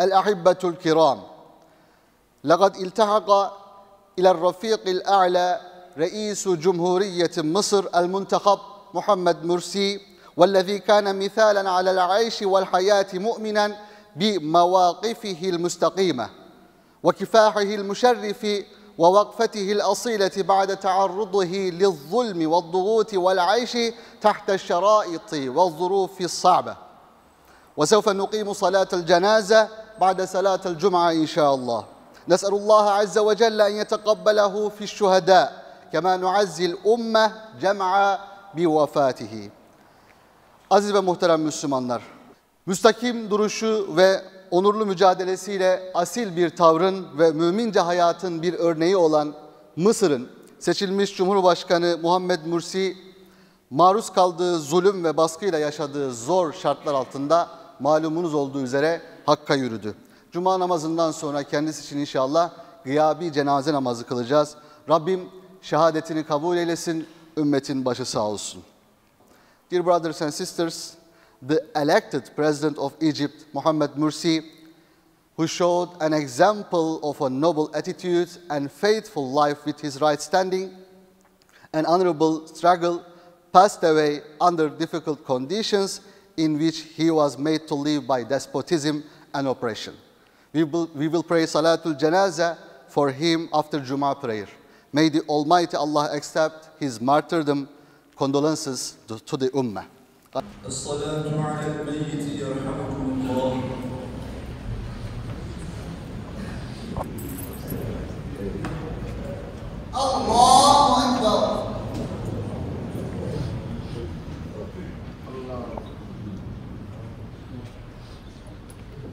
الأحبة الكرام. لقد التحق إلى الرفيق الأعلى رئيس جمهورية مصر المنتخب محمد مرسي والذي كان مثالا على العيش والحياة مؤمنا بمواقفه المستقيمة وكفاحه المشرف ووقفته الأصيلة بعد تعرضه للظلم والضغوط والعيش تحت الشرائط والظروف الصعبة. وسوف نقيم صلاة الجنازة بعد صلاة الجمعة إن شاء الله نسأل الله عز وجل أن يتقبله في الشهداء كما نعزي الأمة جمع بوفاته Aziz ve muhterem Müslümanlar, müstakim duruşu ve onurlu mücadelesiyle asil bir tavrın ve mümince hayatın bir örneği olan Mısır'ın seçilmiş Cumhurbaşkanı Muhammed Mursi maruz kaldığı zulüm ve baskıyla yaşadığı zor şartlar altında malumunuz olduğu üzere Hakk'a yürüdü. Cuma namazından sonra kendisi için inşallah gıyabi cenaze namazı kılacağız. Rabbim şehadetini kabul eylesin, ümmetin başı sağ olsun. Dear brothers and sisters, the elected president of Egypt, Mohamed Mursi, who showed an example of a noble attitude and faithful life with his right standing and honorable struggle, passed away under difficult conditions in which he was made to live by despotism and oppression. We will, we will pray Salatul Janaza for him after Juma prayer. May the Almighty Allah accept his martyrdom. Condolences to, to the Ummah. Allah.